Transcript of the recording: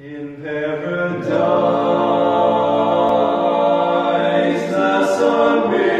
In paradise the sun will